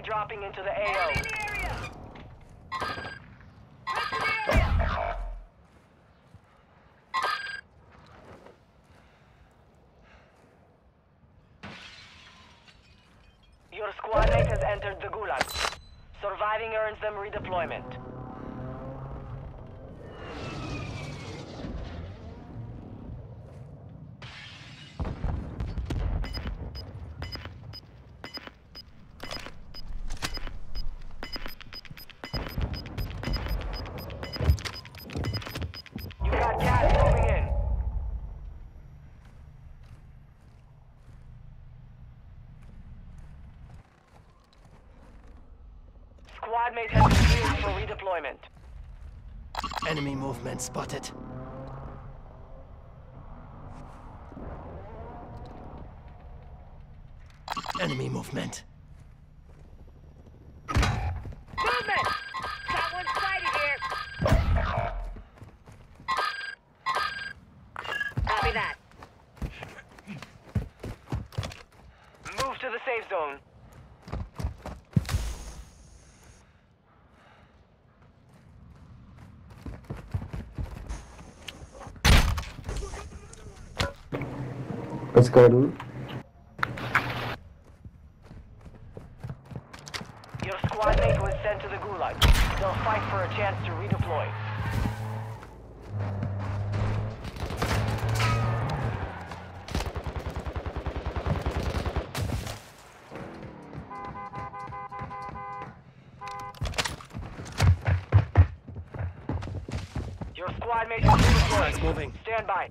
Moving into the AO. Your squad mate has entered the Gulag. Surviving earns them redeployment. Has been cleared for redeployment. Enemy movement spotted. Enemy movement. Movement! Got one sighted here. Copy that. Move to the safe zone. Let's go, dude. Your squad mate was sent to the Gulag. They'll fight for a chance to redeploy. Your squad mate is Guys redeployed. moving. Stand by.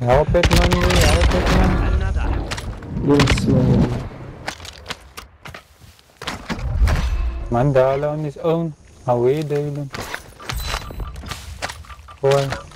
Help it, man. Help it, man. Another. Yes, man. Mandala on his own. You doing? Boy.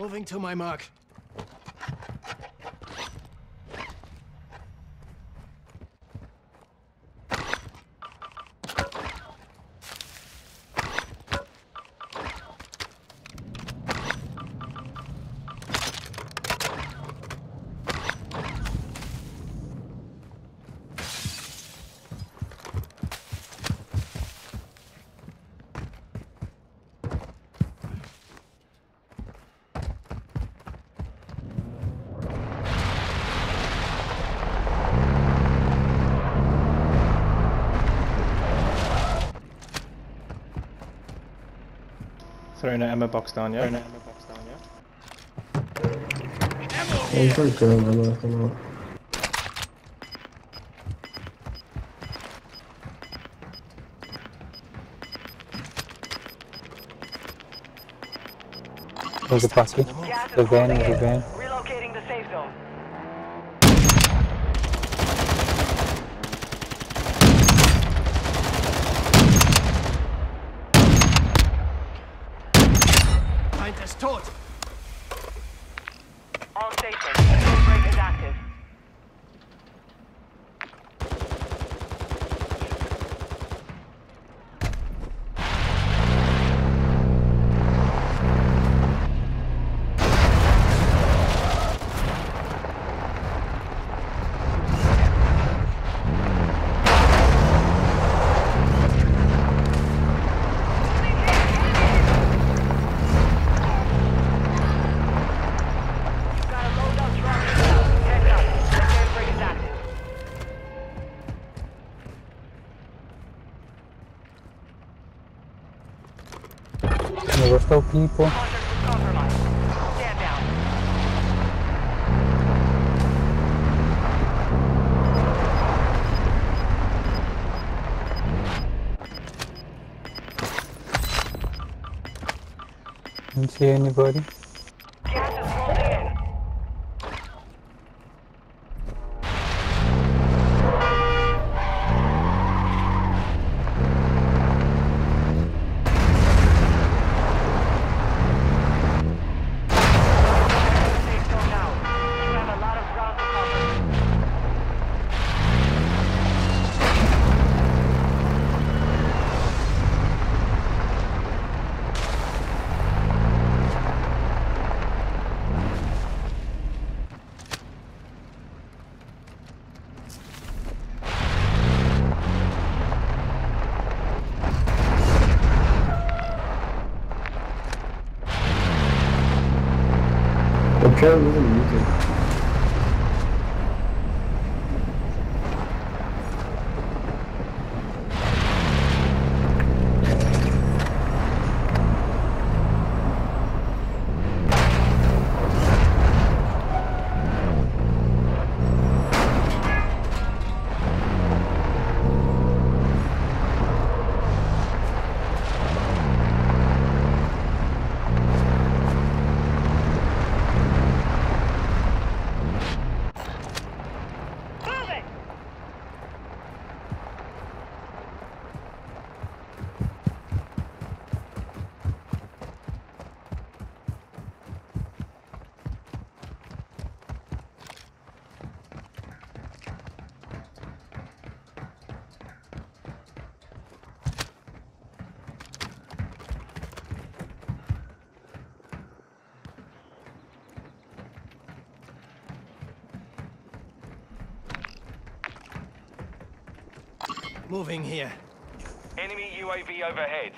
Moving to my mark. Throwing an ammo box down, yeah? I'm pretty good, man. I don't know. There's a bucket. Gas is The van, closing the van. Relocating the safe zone. Find us tot. All stations. people. Don't see anybody. 我居然没么理解。Moving here. Enemy UAV overhead.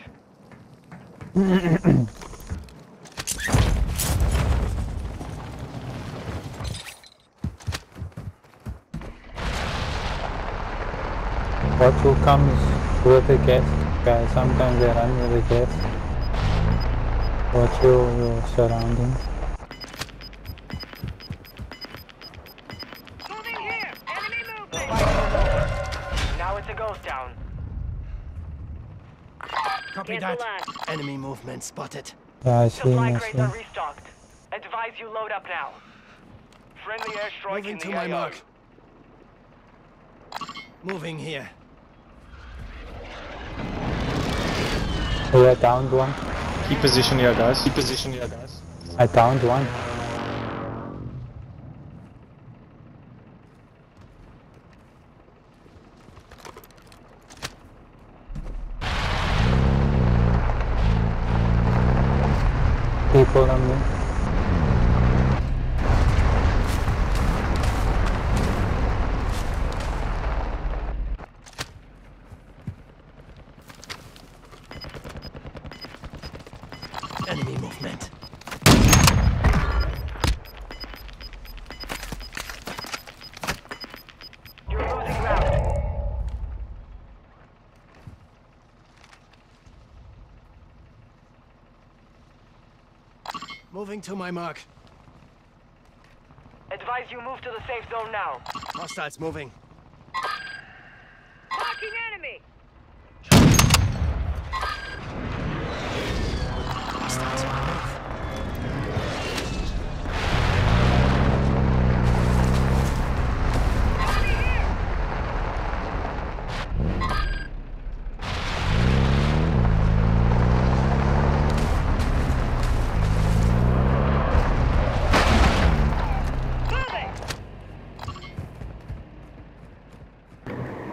Watch who comes with the gas. Guys, sometimes they run with the gas. Watch your, your surroundings. Copy that. Enemy movement spotted. Yeah, I see Supply I crates see are restocked. Advise you load up now. Friendly airstrike Moving in to my AO. mark. Moving here. We are downed one. Keep position here, guys. Keep position here, guys. I downed one. People on me. Enemy movement. You're losing ground. Moving to my mark. Advise you move to the safe zone now. Hostiles moving. Marking enemy. Hostiles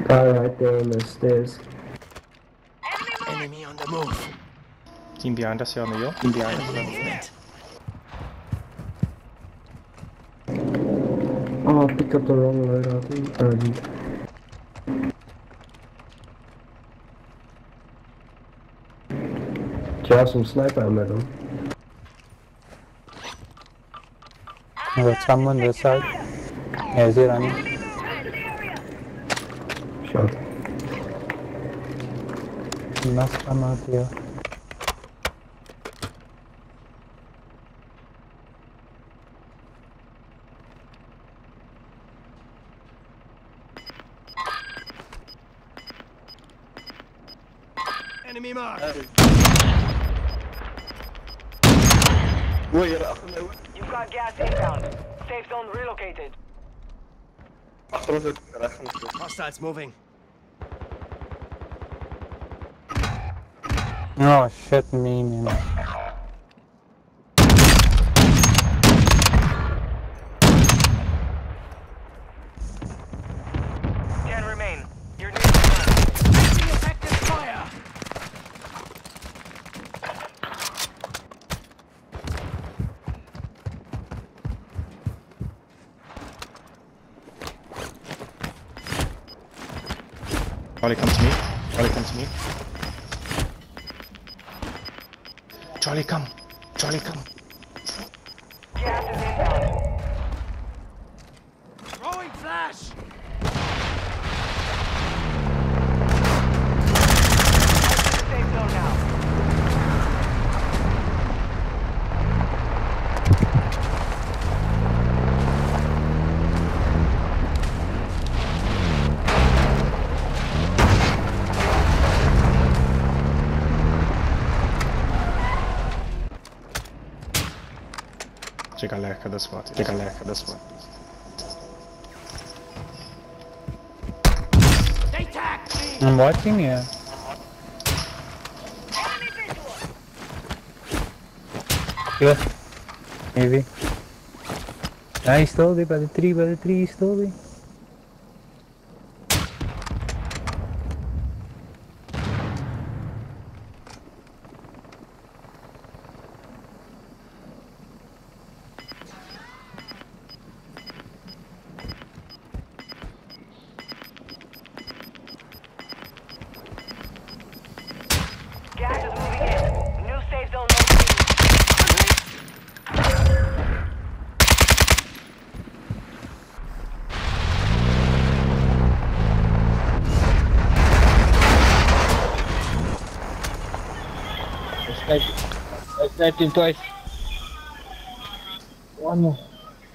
Guy right there on the stairs. Enemy on the move. Team behind us here on the hill. Team behind us. Oh, I picked up the wrong loadout. And uh, do you have some sniper ammo though? There's someone this side. Yeah, is he running? Shot. He must out here. Enemy mark. Oei, uh. hier uh, achter mij. You've got gas inbound. Safe zone relocated. Hostiles moving. Oh shit me man. Ten remain. You're near the gun. Charlie, come to me. Charlie, come to me. Charlie, come. Charlie, come. Check alerta da SWAT. Check alerta da SWAT. I'm watching you. Here. Maybe. Ah, he stole it by the tree, by the tree, he stole it. Gas is moving in. New safe zone located.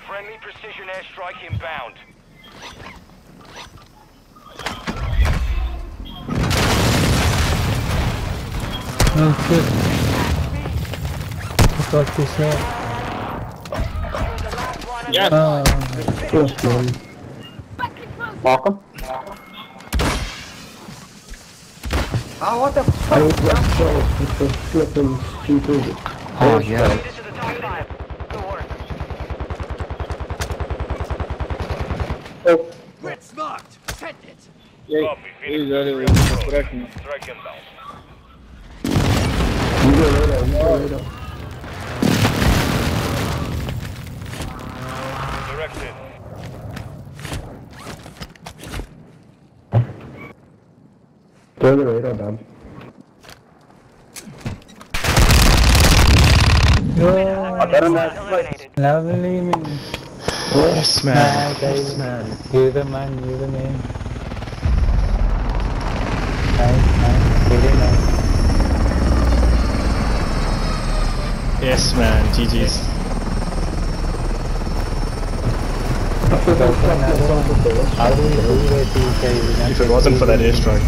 Friendly precision airstrike inbound. Oh shit. I thought this out. Ah, You're the last one in Oh, Close, man. Mark him. I was like so with the flipping stupid. Oh yeah. Made it to the top five. Good work. Grid's marked! Send it! Copy. Phoenix. Strike inbound. You go later, you go later. Directed. Turn the radar down. Lovely man. Yes, man. Yes, man. You're the man, you're the man. Yes, man. GG's. If it wasn't for that airstrike.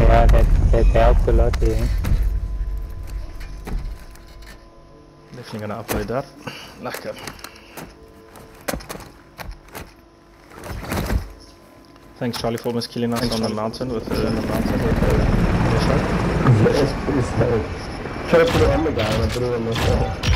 Yeah, that, that helps a lot, eh? Definitely gonna upload that. Lekker. Thanks Charlie for almost killing us uh, on the mountain with uh, the, on the mountain with the airstrike. Try to put it on the guy and I put it on myself.